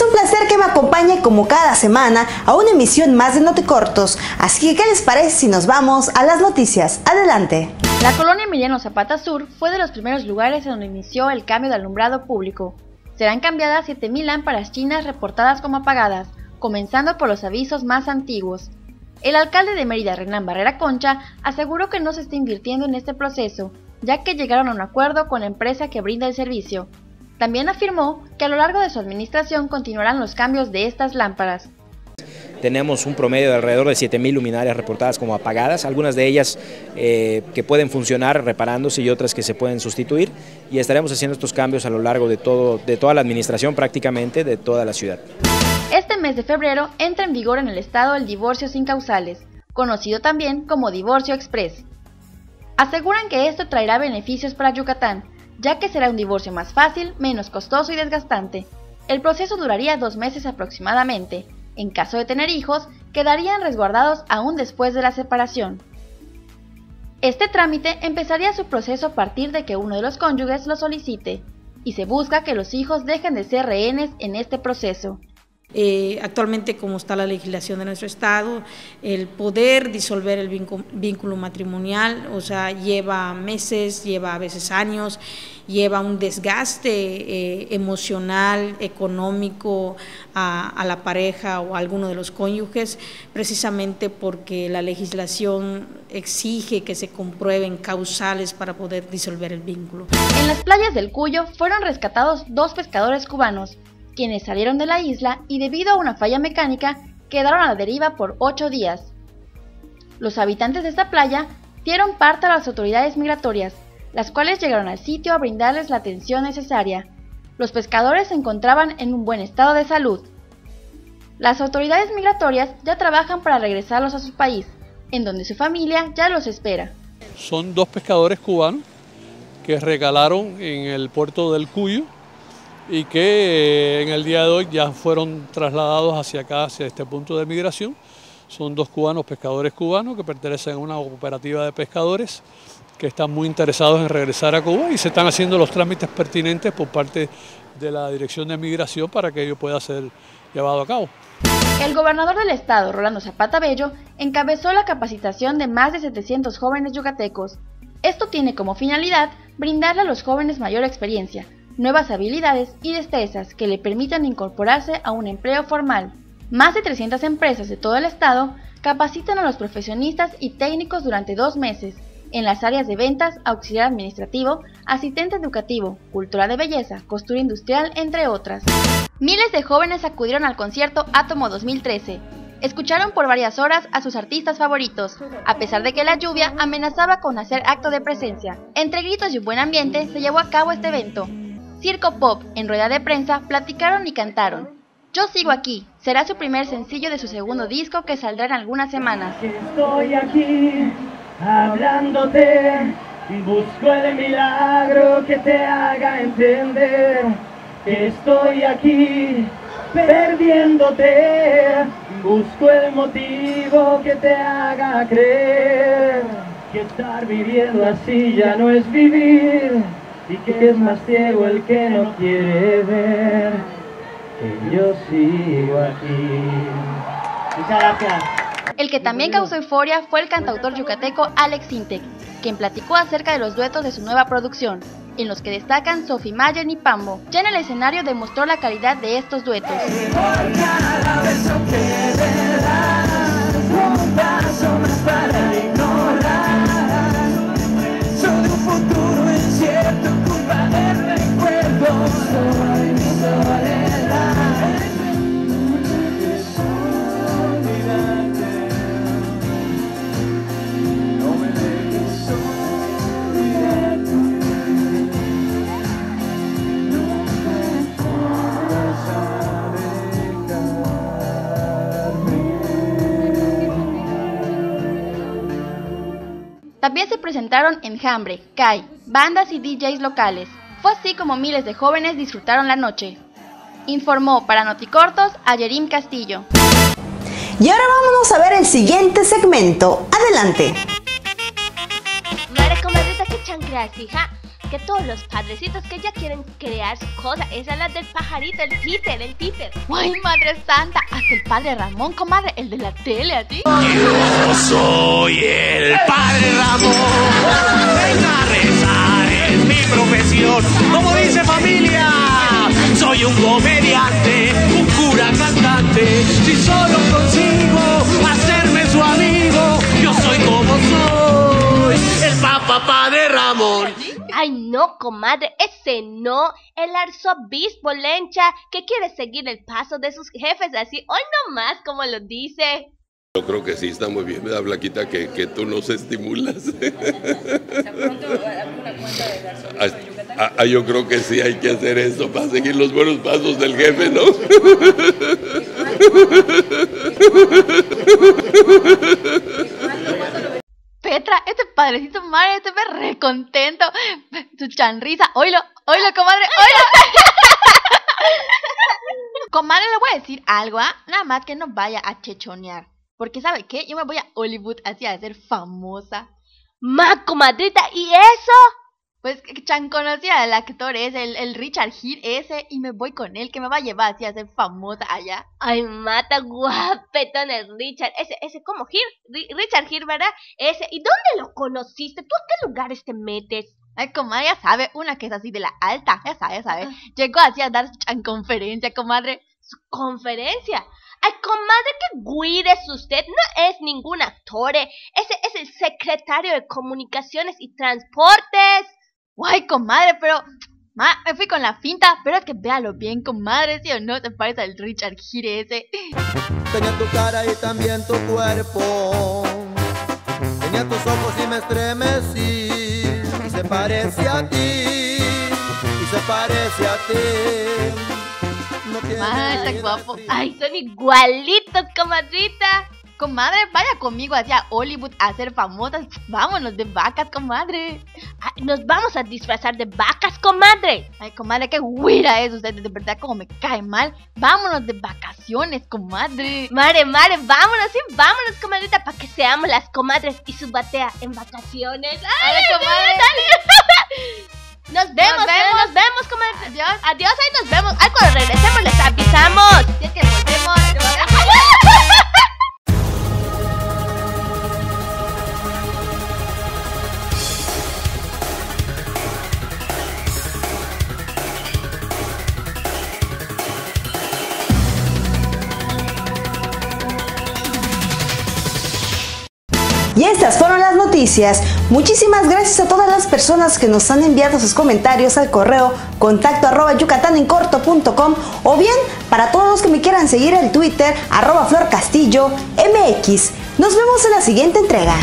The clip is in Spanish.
para que me acompañe como cada semana a una emisión más de Noticortos. Así que, ¿qué les parece si nos vamos a las noticias? Adelante. La colonia Emiliano Zapata Sur fue de los primeros lugares en donde inició el cambio de alumbrado público. Serán cambiadas 7.000 lámparas chinas reportadas como apagadas, comenzando por los avisos más antiguos. El alcalde de Mérida, Renan Barrera Concha, aseguró que no se está invirtiendo en este proceso, ya que llegaron a un acuerdo con la empresa que brinda el servicio. También afirmó que a lo largo de su administración continuarán los cambios de estas lámparas. Tenemos un promedio de alrededor de 7.000 luminarias reportadas como apagadas, algunas de ellas eh, que pueden funcionar reparándose y otras que se pueden sustituir y estaremos haciendo estos cambios a lo largo de, todo, de toda la administración prácticamente de toda la ciudad. Este mes de febrero entra en vigor en el estado el divorcio sin causales, conocido también como divorcio express. Aseguran que esto traerá beneficios para Yucatán, ya que será un divorcio más fácil, menos costoso y desgastante. El proceso duraría dos meses aproximadamente. En caso de tener hijos, quedarían resguardados aún después de la separación. Este trámite empezaría su proceso a partir de que uno de los cónyuges lo solicite, y se busca que los hijos dejen de ser rehenes en este proceso. Eh, actualmente, como está la legislación de nuestro Estado, el poder disolver el vínculo, matrimonial, o sea, lleva meses, lleva a veces años, lleva un desgaste eh, emocional, económico a, a, la pareja o a alguno de los cónyuges, precisamente porque la legislación exige que se comprueben causales para poder disolver el vínculo. En las playas del Cuyo fueron rescatados dos pescadores cubanos, quienes salieron de la isla y debido a una falla mecánica quedaron a la deriva por ocho días. Los habitantes de esta playa dieron parte a las autoridades migratorias, las cuales llegaron al sitio a brindarles la atención necesaria. Los pescadores se encontraban en un buen estado de salud. Las autoridades migratorias ya trabajan para regresarlos a su país, en donde su familia ya los espera. Son dos pescadores cubanos que regalaron en el puerto del Cuyo y que eh, en el día de hoy ya fueron trasladados hacia acá, hacia este punto de migración. Son dos cubanos, pescadores cubanos, que pertenecen a una cooperativa de pescadores que están muy interesados en regresar a Cuba y se están haciendo los trámites pertinentes por parte de la Dirección de Migración para que ello pueda ser llevado a cabo. El gobernador del estado, Rolando Zapata Bello, encabezó la capacitación de más de 700 jóvenes yucatecos. Esto tiene como finalidad brindarle a los jóvenes mayor experiencia, nuevas habilidades y destrezas que le permitan incorporarse a un empleo formal. Más de 300 empresas de todo el estado capacitan a los profesionistas y técnicos durante dos meses en las áreas de ventas, auxiliar administrativo, asistente educativo, cultura de belleza, costura industrial, entre otras. Miles de jóvenes acudieron al concierto Átomo 2013. Escucharon por varias horas a sus artistas favoritos, a pesar de que la lluvia amenazaba con hacer acto de presencia. Entre gritos y un buen ambiente se llevó a cabo este evento, Circo Pop, en rueda de prensa, platicaron y cantaron. Yo sigo aquí, será su primer sencillo de su segundo disco que saldrá en algunas semanas. Estoy aquí, hablándote, busco el milagro que te haga entender que estoy aquí, perdiéndote, busco el motivo que te haga creer que estar viviendo así ya no es vivir y que es más ciego el que no quiere ver que yo sigo aquí. Muchas gracias. El que también causó euforia fue el cantautor yucateco Alex Intec, quien platicó acerca de los duetos de su nueva producción, en los que destacan Sophie Mayen y Pambo. Ya en el escenario demostró la calidad de estos duetos. También se presentaron Enjambre, Kai, bandas y DJs locales. Fue así como miles de jóvenes disfrutaron la noche. Informó para Noticortos a Yerim Castillo. Y ahora vámonos a ver el siguiente segmento. Adelante. que todos los padrecitos que ya quieren crear su cosa, esa es la del pajarito, el títer, el títer. ¡Ay, madre santa! Hasta el padre Ramón, comadre, el de la tele, ¿a ti? Yo soy el padre Ramón. Ven a rezar, es mi profesión. Como dice familia, soy un comediante, un cura cantante. Si solo consigo hacerme su amigo, yo soy como soy, el papá padre Ramón. Ay, no, comadre, ese no. El arzobispo Lencha que quiere seguir el paso de sus jefes así, hoy no más como lo dice. Yo creo que sí, está muy bien, ¿verdad, Blanquita? Que, que tú nos estimulas. Ah, ah, ah, yo creo que sí hay que hacer eso para seguir los buenos pasos del jefe, ¿no? Petra, este padrecito madre, este me re contento. Su chanrisa, oílo, oílo, comadre, oílo. comadre, le voy a decir algo, ¿ah? Nada más que no vaya a chechonear. Porque, ¿sabe qué? Yo me voy a Hollywood así a ser famosa. Ma, comadrita, ¿y eso? Pues Chan conocía al actor ese, el, el Richard Gere ese, y me voy con él, que me va a llevar así a ser famosa allá. Ay, mata guapetón el Richard. Ese, ese, ¿cómo? Gere, Ri- Richard Gere, ¿verdad? Ese. ¿Y dónde lo conociste? ¿Tú a qué lugares te metes? Ay, comadre, ya sabe, una que es así de la alta, ya sabe, ya sabe. Llegó así a dar chan conferencia, comadre. Su conferencia. Ay, comadre, qué guir es usted. No es ningún actor. eh. Ese es el secretario de Comunicaciones y Transportes. Guay, comadre, pero... Ma, me fui con la finta, pero es que véalo bien, comadre, ¿sí o no? ¿Te parece al Richard Gere ese? Tenía tu cara y también tu cuerpo. Tenía tus ojos y me estremecí. Y se parece a ti. Y se parece a ti. Está guapo. Ay, son igualitos, comadrita. Comadre, vaya conmigo hacia Hollywood a ser famosas. Vámonos de vacas, comadre. Ay, nos vamos a disfrazar de vacas, comadre. Ay, comadre, qué güira es usted, de verdad, como me cae mal. Vámonos de vacaciones, comadre. Mare, mare, vámonos, sí, vámonos, comadrita, para que seamos las comadres y su batea en vacaciones. Ay, Dale, comadre. Nos vemos, Nos vemos. nos vemos, comadre. Adiós. Adiós, ahí nos vemos. Ay, cuando regresemos les avisamos. Y estas fueron las noticias. Muchísimas gracias a todas las personas que nos han enviado sus comentarios al correo contacto arroba yucatanincorto.com o bien para todos los que me quieran seguir en Twitter arroba florcastillo mx. Nos vemos en la siguiente entrega.